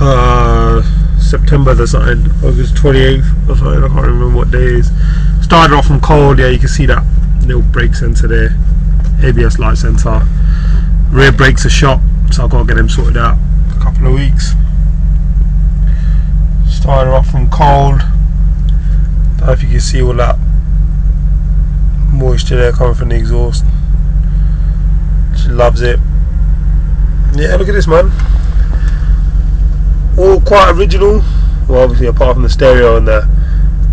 uh, September the something, August 28th or something, I can't remember what day it is. Started off from cold, yeah, you can see that little brake sensor there, ABS light sensor. Rear brakes are shot, so I've got to get them sorted out a couple of weeks. Started off from cold. Know if you can see all that moisture there coming from the exhaust. She loves it. Yeah, look at this man. All quite original. Well, obviously apart from the stereo and the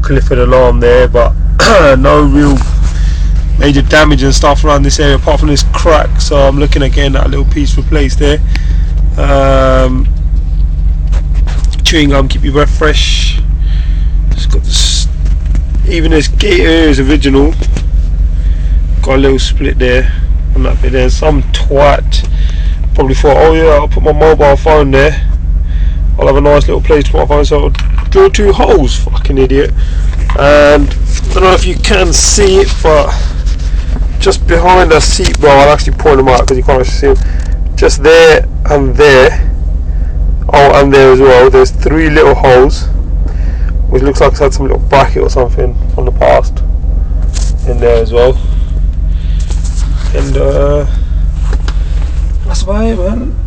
Clifford alarm there, but no real major damage and stuff around this area apart from this crack. So I'm looking again at that little piece replaced there. Um, chewing gum keep your breath fresh. It's got this, even this gate here is original. Got a little split there on that bit there. Some twat probably thought, oh yeah, I'll put my mobile phone there. I'll have a nice little place to my phone. So I'll drill two holes, fucking idiot. And I don't know if you can see it, but just behind the seat, bro, I'll actually point them out because you can't actually see them. Just there and there. Oh, and there as well. There's three little holes, which looks like it's had some little bracket or something from the past in there as well. And uh, that's about it, man.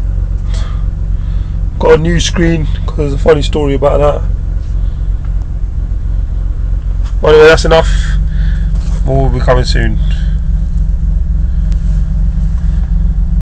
Got a new screen because there's a funny story about that. But anyway, that's enough. More will be coming soon.